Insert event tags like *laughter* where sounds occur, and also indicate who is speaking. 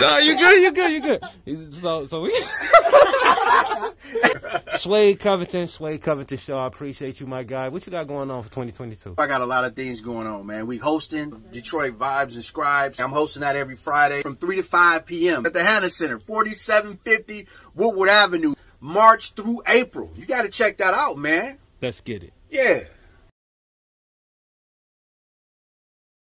Speaker 1: no, you good, you good, you good. So, so we. *laughs* Suede Covington, Suede Covington Show. I appreciate you, my guy. What you got going on for 2022?
Speaker 2: I got a lot of things going on, man. We hosting Detroit Vibes and Scribes. I'm hosting that every Friday from 3 to 5 p.m. at the Hannan Center, 4750 Woodward Avenue, March through April. You got to check that out, man.
Speaker 1: Let's get it.
Speaker 2: Yeah.